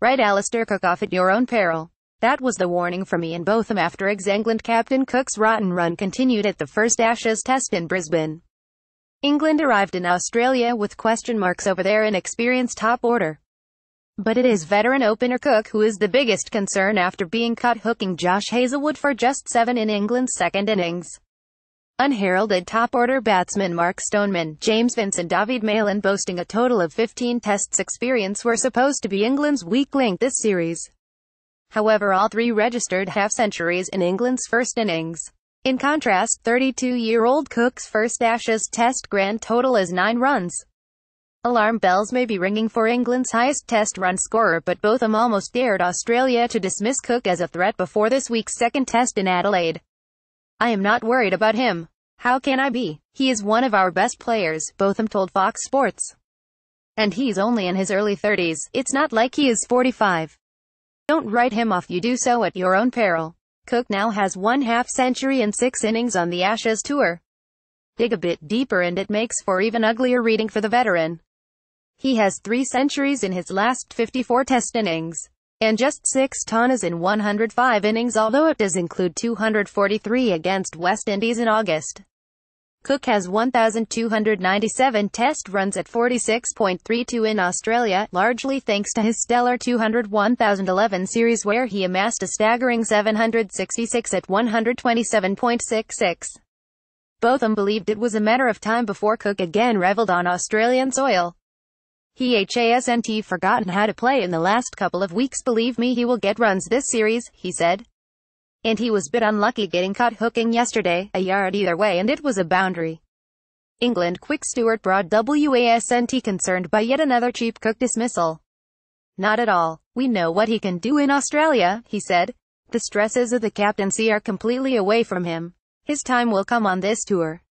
Write Alastair Cook off at your own peril. That was the warning for Ian Botham after ex-England captain Cook's rotten run continued at the first Ashes test in Brisbane. England arrived in Australia with question marks over their inexperienced top order. But it is veteran opener Cook who is the biggest concern after being caught hooking Josh Hazlewood for just seven in England's second innings. Unheralded top-order batsmen Mark Stoneman, James Vince and Dawid Malan boasting a total of 15 tests experience were supposed to be England's weak link this series. However all three registered half-centuries in England's first innings. In contrast, 32-year-old Cook's first Ashes test grand total is 9 runs. Alarm bells may be ringing for England's highest test run scorer but Botham almost dared Australia to dismiss Cook as a threat before this week's second test in Adelaide. I am not worried about him. How can I be? He is one of our best players, Botham told Fox Sports. And he's only in his early 30s, it's not like he is 45. Don't write him off you do so at your own peril. Cook now has one half century and six innings on the Ashes tour. Dig a bit deeper and it makes for even uglier reading for the veteran. He has three centuries in his last 54 test innings and just 6 tonnas in 105 innings although it does include 243 against West Indies in August. Cook has 1,297 test runs at 46.32 in Australia, largely thanks to his stellar 201,011 series where he amassed a staggering 766 at 127.66. Botham believed it was a matter of time before Cook again reveled on Australian soil. He hasn't forgotten how to play in the last couple of weeks believe me he will get runs this series, he said. And he was bit unlucky getting caught hooking yesterday, a yard either way and it was a boundary. England quick Stuart Broad wasn't concerned by yet another cheap Cook dismissal. Not at all. We know what he can do in Australia, he said. The stresses of the captaincy are completely away from him. His time will come on this tour.